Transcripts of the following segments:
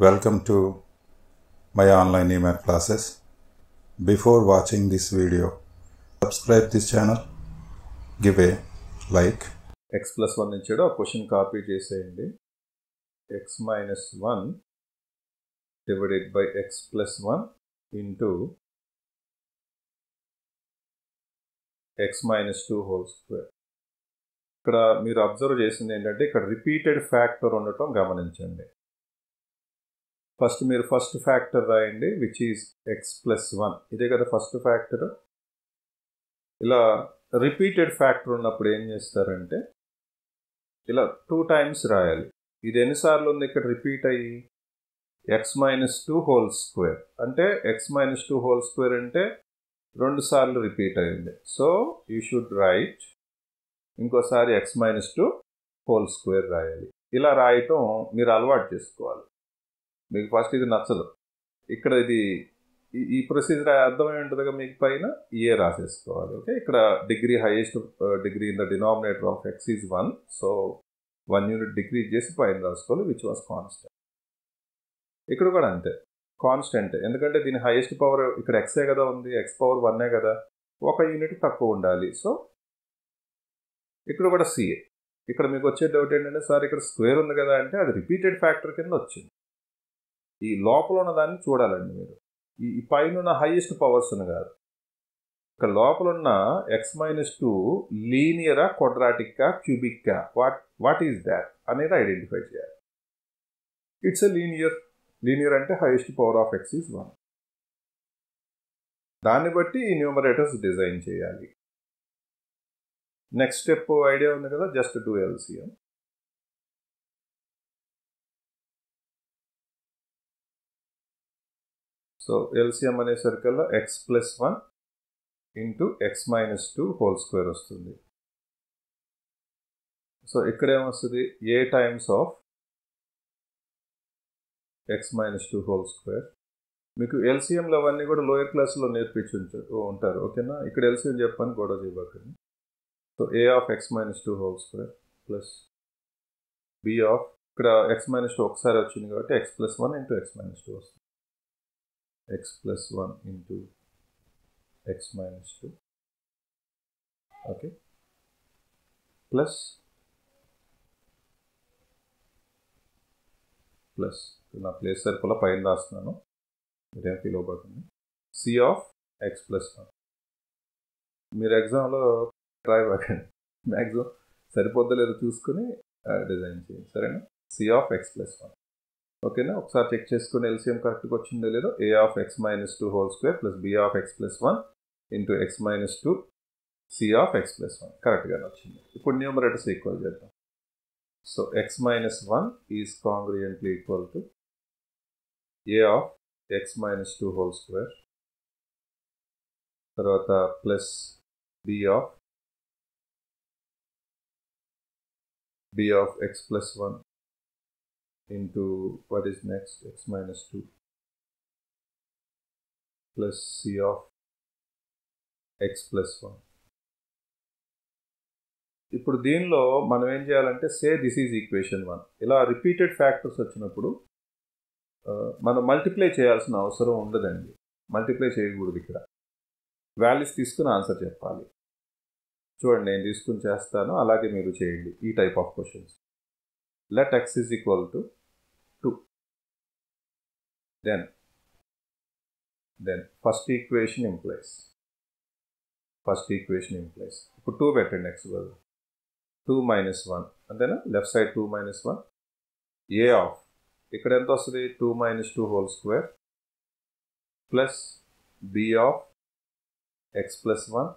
Welcome to my online email classes. Before watching this video, subscribe this channel, give a like. X plus one నుంచి కూడా question copy చేసేయండి x minus one divided by x plus one into x minus two whole square ఇక్కడ మీరు observe చేసింది ఏంటంటే ఇక్కడ repeated factor ఉండటం గమనించండి ఫస్ట్ మీరు ఫస్ట్ ఫ్యాక్టర్ రాయండి which is x plus one ఇదే కదా ఫస్ట్ ఫ్యాక్టర్. ఇలా రిపీటెడ్ ఫ్యాక్టర్ ఉన్నప్పుడు ఏం చేస్తారంటే ఇలా టూ టైమ్స్ రాయాలి. ఇది ఎన్నిసార్లు ఉంది ఇక్కడ రిపీట్ అయ్యి? X minus two whole square అంటే x minus two whole square అంటే రెండు సార్లు రిపీట్ అయింది. సో యూ షుడ్ రైట్ ఇంకోసారి x minus two whole square రాయాలి. ఇలా రాయటం మీరు అలవాటు చేసుకోవాలి. మీకు ఫస్ట్ ఇది నచ్చదు. ఇక్కడ ఇది ఈ- ఈ ప్రొసీజర్ అర్థమై ఉంటుందిగా మీకు పైన? ఏ రాసేసుకోవాలి ఓకే? ఇక్కడ degree highest degree in the denominator of x is one so one unit degree చేసి పైన రాసుకోవాలి విచ్ వాస్ కాన్స్టెంట్ ఇక్కడ కూడా అంతే. కాన్స్టెంట్ ఎందుకంటే దీని హైయెస్ట్ పవర్ ఇక్కడ ఎక్సే కదా ఉంది ఎక్స్ పవర్ వన్నే కదా. ఒక యూనిట్ తక్కువ ఉండాలి. సో ఇక్కడ కూడా సిఏ ఇక్కడ మీకు వచ్చే డౌట్ ఏంటంటే సార్ ఇక్కడ స్క్వేర్ ఉంది కదా అంటే అది రిపీటెడ్ ఫ్యాక్టర్ కింద వచ్చింది. ఈ లోపల ఉన్న దాన్ని చూడాలండి మీరు. ఈ పైన ఉన్న హైయెస్ట్ పవర్స్ కాదు. ఇక్కడ లోపల ఉన్న ఎక్స్ మైనస్ టూ లీనియరా క్వడ్రాటిక్కా క్యూబిక్కా వాట్ వాట్ ఈస్ దాట్ అనేది ఐడెంటిఫై చేయాలి. ఇట్స్ ఎ లీనియర్ లీనియర్ అంటే highest power of x is one దాన్ని బట్టి ఈ న్యూమరేటర్స్ డిజైన్ చేయాలి. నెక్స్ట్ స్టెప్ ఐడియా ఉంది కదా just do LCM so LCM అనేసరికల్లా x plus one into x minus two whole square వస్తుంది. సో ఇక్కడ ఏమొస్తుంది? A times of x minus two whole square మీకు ఎల్సిఎంలు అవన్నీ కూడా లోయర్ క్లాస్లో నేర్పించి ఉంటారు ఓకేనా? ఇక్కడ ఎల్సిఎం చెప్పని గొడవ చేయబోకండి. So A of x minus two whole square plus B of ఇక్కడ ఎక్స్ మైనస్ టూ ఒకసారి వచ్చింది కాబట్టి x plus one into x minus two వస్తుంది. X plus one into x minus two okay plus plus నా place సర్కుల పైన రాస్తున్నాను. మీరేం ఫీల్ అవ్వబోతుంది? C of x plus one మీరు ఎగ్జామ్లో ట్రై అవ్వకండి. మ్యాక్సిమం సరిపోద్దో లేదో చూసుకుని uh, డిజైన్ చేయండి. సరేనా? C of x plus one ఓకేనా? ఒకసారి చెక్ చేసుకుని ఎల్సిఎం కరెక్ట్గా వచ్చిందో లేదో A of x minus two whole square plus B of x plus one into x minus two C of x plus one కరెక్ట్గానే వచ్చింది. ఇప్పుడు న్యూమరేటర్స్ ఈక్వల్ చేద్దాం. So x minus one is congruently equal to A of x minus two whole square తర్వాత plus B of B of x plus one into what is next x minus 2 plus c of x plus 1 ఇప్పుడు దీనిలో మనం ఏం చేయాలంటే say this is equation one ఇలా repeated factors వచ్చినప్పుడు మనం multiply చేయాల్సిన అవసరం ఉండదండి. మల్టిప్లై చేయకూడదు ఇక్కడ. వాల్యూస్ తీసుకుని ఆన్సర్ చెప్పాలి. చూడండి నేను తీసుకుని చేస్తాను. అలాగే మీరు చేయండి. ఈ type of questions let x is equal to then then first equation implies first equation implies ఇప్పుడు 2 పెట్టండి x బదులు 2 మైనస్ వన్ అంతేనా left side 2 minus one A of ఇక్కడ ఎంత వస్తుంది? 2 minus two whole square plus B of x plus one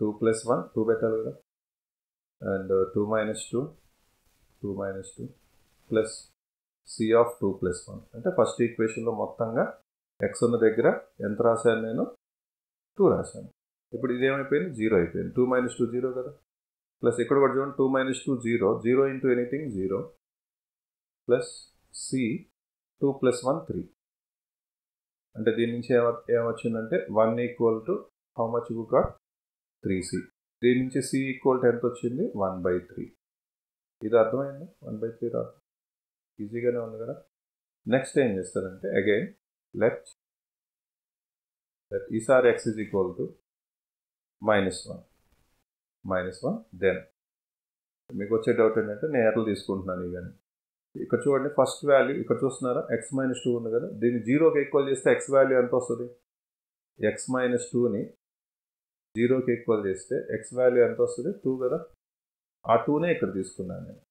two plus one two పెట్టాలి కదా. And two minus two two minus two plus C of two plus one అంటే first ఈక్వేషన్లో మొత్తంగా X ఉన్న దగ్గర ఎంత రాశాను నేను? టూ రాశాను. ఇప్పుడు ఇదేమైపోయింది? జీరో అయిపోయింది. టూ మైనస్ టూ జీరో కదా. ప్లస్ ఇక్కడ కూడా చూడండి two minus two zero zero into anything zero plus C two plus one three అంటే దీని నుంచి ఏమ ఏమొచ్చిందంటే one equal to how much you got three C దీని నుంచి సి ఈక్వల్ టు ఎంత వచ్చింది? వన్ బై త్రీ ఇది అర్థమైంది? వన్ బై త్రీ రాదు. ఈజీగానే ఉంది కదా. నెక్స్ట్ ఏం చేస్తారంటే అగైన్ లెట్ లెట్ ఈసారి x is equal to minus one minus one then మీకు వచ్చే డౌట్ ఏంటంటే నేను ఎట్లా తీసుకుంటున్నాను ఇవన్నీ. ఇక్కడ చూడండి ఫస్ట్ వాల్యూ ఇక్కడ చూస్తున్నారా? ఎక్స్ మైనస్ టూ ఉంది కదా. దీన్ని జీరోకి ఈక్వల్ చేస్తే ఎక్స్ వాల్యూ ఎంత వస్తుంది? ఎక్స్ మైనస్ టూని జీరోకి ఈక్వల్ చేస్తే ఎక్స్ వాల్యూ ఎంత వస్తుంది? టూ కదా. ఆ టూనే ఇక్కడ తీసుకున్నాను నేను.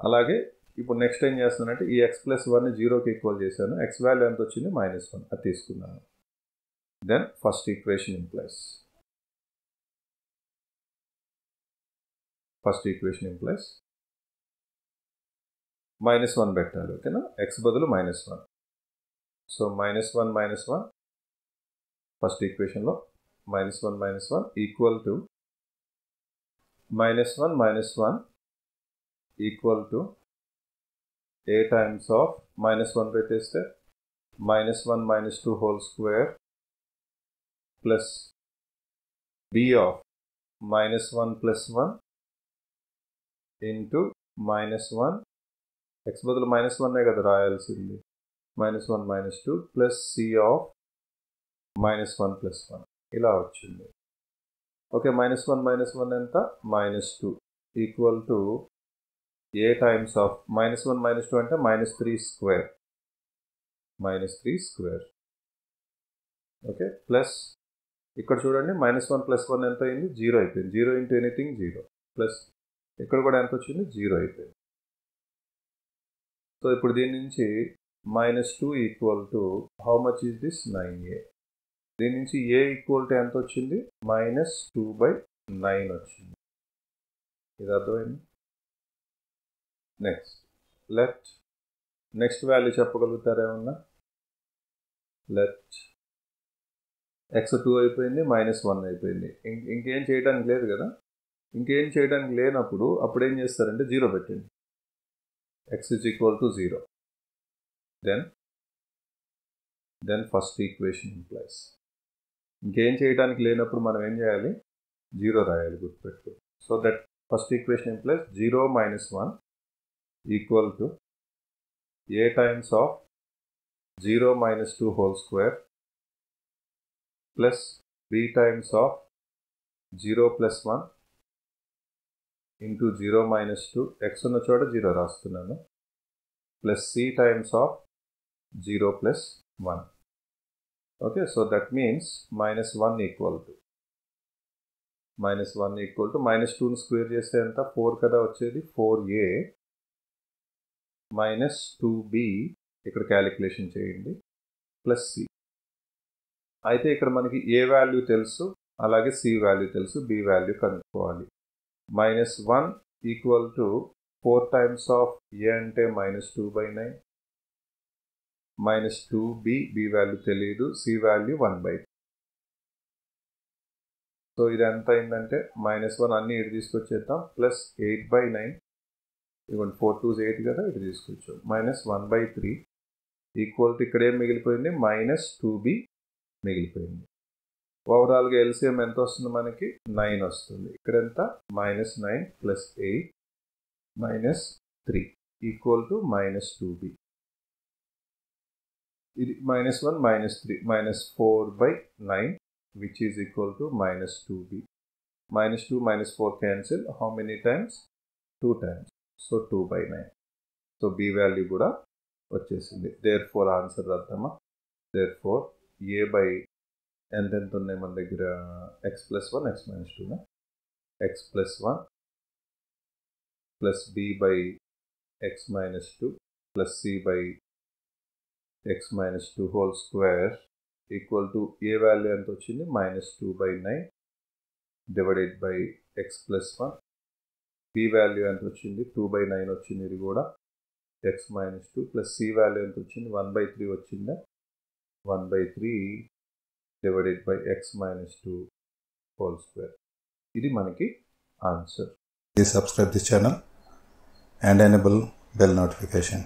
అలాగే ఇప్పుడు నెక్స్ట్ ఏం చేస్తున్నానంటే ఈ ఎక్స్ ప్లస్ వన్ జీరోకి ఈక్వల్ చేశాను. ఎక్స్ వాల్యూ ఎంత వచ్చింది? మైనస్ వన్ అది తీసుకున్నాను. Then first equation implies first equation implies minus one పెట్టాలి ఓకేనా ఎక్స్ బదులు minus one so minus one minus one first ఈక్వేషన్లో minus one minus one equal to minus one minus one equal to A times of minus one పెట్టేస్తే minus one minus two whole square plus B of minus one plus one into minus one x బదులు minus వన్నే కదా రాయాల్సింది minus one minus two plus C of minus one plus one ఇలా వచ్చింది okay minus one minus one ఎంత minus two equal to A times of minus one minus two అంటే minus three square minus three square okay plus ఇక్కడ చూడండి minus one plus one ఎంత అయింది? Zero అయిపోయింది. Zero into anything zero plus ఇక్కడ కూడా ఎంత వచ్చింది? జీరో అయిపోయింది. సో ఇప్పుడు దీని నుంచి minus two equal to how much is this nine A దీని నుంచి ఏ ఈక్వల్ టు ఎంత వచ్చింది? మైనస్ టూ బై నైన్ వచ్చింది. ఇది అర్థమైంది? నెక్స్ట్ లెఫ్ట్ నెక్స్ట్ వాల్యూ చెప్పగలుగుతారా ఏమన్నా? లెఫ్ట్ ఎక్స్ టూ అయిపోయింది మైనస్ వన్ అయిపోయింది. ఇంకేం చేయడానికి లేదు కదా? ఇంకేం చేయడానికి లేనప్పుడు అప్పుడు ఏం చేస్తారంటే జీరో పెట్టండి. X is equal to zero then then first equation implies ఇంకేం చేయడానికి లేనప్పుడు మనం ఏం చేయాలి? జీరో రాయాలి గుర్తుపెట్టుకో. So that first equation implies zero minus one equal to A times of zero minus two whole square plus B times of zero plus one into zero minus two x ఉన్న చోట zero రాస్తున్నాను. Plus C times of zero plus one okay so that means minus one equal to minus one equal to minus టూని square చేస్తే ఎంత? Four కదా వచ్చేది? Four A minus two B ఇక్కడ calculation చేయండి ప్లస్ సి. అయితే ఇక్కడ మనకి ఏ వాల్యూ తెలుసు అలాగే సి వాల్యూ తెలుసు బి వాల్యూ కనుక్కోవాలి. Minus one equal to four times of A అంటే minus two by nine. Minus two B B value తెలియదు C value one by so ఇది ఎంత అయిందంటే మైనస్ వన్ అన్ని ఇటు తీసుకొచ్చేద్దాం ప్లస్ ఎయిట్ బై నైన్. ఇవ్వండి ఫోర్ టూ ఎయిట్ కదా ఇటు తీసుకొచ్చాం. Minus one by three equal to ఇక్కడ ఏం మిగిలిపోయింది? మైనస్ టూ బి మిగిలిపోయింది. ఓవరాల్గా ఎల్సిఎం ఎంత వస్తుంది మనకి? నైన్ వస్తుంది. ఇక్కడ ఎంత? Minus nine plus eight minus three equal to minus two B ఇది minus one minus three minus four by nine which is equal to minus two B minus two minus four cancel how many times two times so two by nine so B value కూడా వచ్చేసింది. Therefore answer అర్థమా? Therefore A by ఎంత ఎంత ఉన్నాయి మన దగ్గర? X plus one x మైనస్ టూనా x plus one plus B by x minus two plus C by x minus two whole square equal to A value ఎంత వచ్చింది? Minus two by nine divided by x plus one P value ఎంత వచ్చింది? Two by nine వచ్చింది ఇది కూడా. X minus two plus C value ఎంత వచ్చింది? One by three వచ్చిందా? One by three divided by x minus two whole square ఇది మనకి ఆన్సర్ ఈ subscribe this channel and enable bell notification